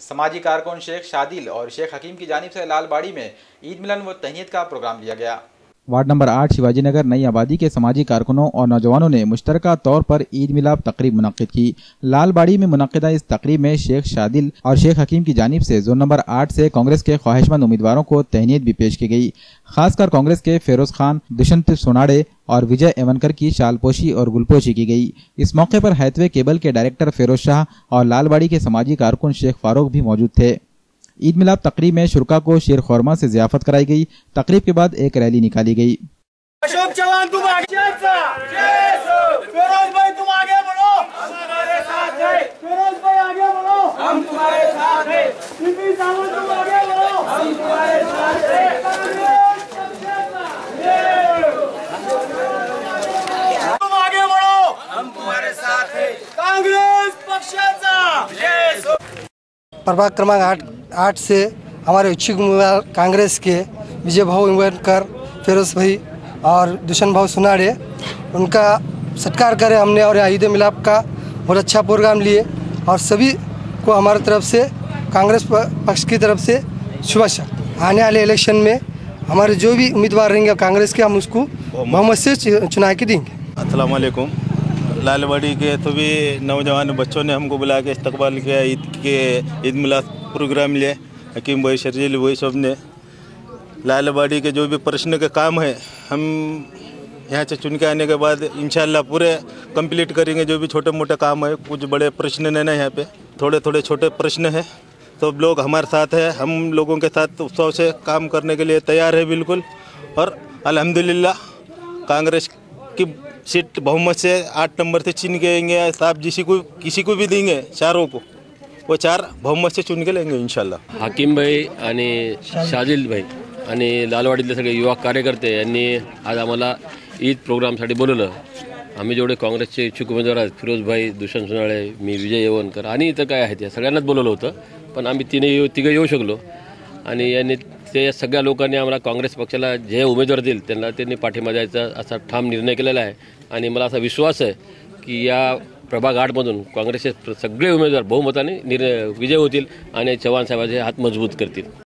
समाजी कारकुन शेख शादिल और शेख हकीम की जानब से लालबाड़ी में ईद मिलन व तहनीत का प्रोग्राम लिया गया। वार्ड नंबर आठ शिवाजी नगर नई आबादी के समाजी कारकुनों और नौजवानों ने मुश्तरका तौर पर ईद मिलाप तकरीब मुनद की। लालबाड़ी में मुनदा इस तकरीब में शेख शादिल और शेख हकीम की जानब से जोन नंबर आठ से कांग्रेस के ख्वाहिशमंद उम्मीदवारों को तहनीत भी पेश की गई। खासकर कांग्रेस के फेरोज खान, दुष्यंत सोनाडे और विजय एवनकर की शालपोशी और गुलपोशी की गई। इस मौके पर हैथवे केबल के डायरेक्टर फेरोज शाह और लालबाड़ी के समाजी कारकुन शेख फारूक भी मौजूद थे। ईद मिलाप तकरीब में शुरा को शेर खौरमा से जियाफत कराई गई। तकरीब के बाद एक रैली निकाली गई। अशोक चौहान तुम आगे फिरोज भाई तुम आगे बढ़ो। हमारे साथ है। फिरोज भाई आगे बढ़ो। हम तुम्हारे साथ है। सीपी तुम आगे बढ़ो। हम तुम्हारे साथ है। तुम आगे बढ़ो। हम तुम्हारे साथ है। कांग्रेस पक्षाचा प्रभाग क्रमांक आठ। आठ से हमारे इच्छुक उम्मीदवार कांग्रेस के विजय भाव उम्मीदवार फिरोज भाई और दुष्यंत भाव सुनाड़े उनका सत्कार करे हमने और ईद मिलाप का बहुत अच्छा प्रोग्राम लिए और सभी को हमारे तरफ़ से कांग्रेस पक्ष की तरफ़ से शुभेच्छा। आने वाले इलेक्शन में हमारे जो भी उम्मीदवार रहेंगे कांग्रेस के हम उसको बहुमत से चुना के देंगे। अस्सलाम वालेकुम लालवाड़ी के सभी नौजवान बच्चों ने हमको बुला के इस्तकबाल किया, ईद के, ईद मिलाद प्रोग्राम लिए हकीम भाई शर्जील भाई सबने। लालवाड़ी के जो भी प्रश्न के काम है, हम यहाँ से चुन के आने के बाद इंशाल्लाह पूरे कंप्लीट करेंगे जो भी छोटे मोटे काम है, कुछ बड़े प्रश्न नहीं ना यहाँ पे। थोड़े थोड़े छोटे प्रश्न हैं सब तो लोग हमारे साथ है, हम लोगों के साथ उत्सव से काम करने के लिए तैयार है बिल्कुल। और अल्हम्दुलिल्लाह, कांग्रेस की सीट बहुमत से आठ नंबर से चुन के लेंगे साहब जिसी को किसी को भी देंगे चारों को। वो चार बहुमत से चुन के लेंगे इनशाला हाकीम भाई आणि शाजिल भाई आणि लालवाडीतले सगळे युवा कार्यकर्ते यांनी आज आम्हाला ईद प्रोग्रामसाठी बोलवलं. आम्ही जेवढे काँग्रेसचे इच्छुक उमेदवार आहेत फिरोजभाई दुष्यंत सोनाळे मी विजय येवनकर आणि इतर काय आहेत या सगळ्यांनाच बोलवलं होतं. पण आम्ही तिने येऊ तिघं येऊ शकलो. आणि यांनी ते सगळ्या लोकांनी आम्हाला काँग्रेस पक्षाला जे उमेदवार देईल त्यांना त्यांनी पाठिंबा द्यायचा असा ठाम निर्णय केलेला आहे. आणि मला असा विश्वास आहे की या प्रभाग आठमधून काँग्रेसचे सगळे उमेदवार बहुमताने निर्णय विजय होतील आणि चव्हाण साहेबांचे हात मजबूत करतील.